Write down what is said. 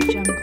Jump.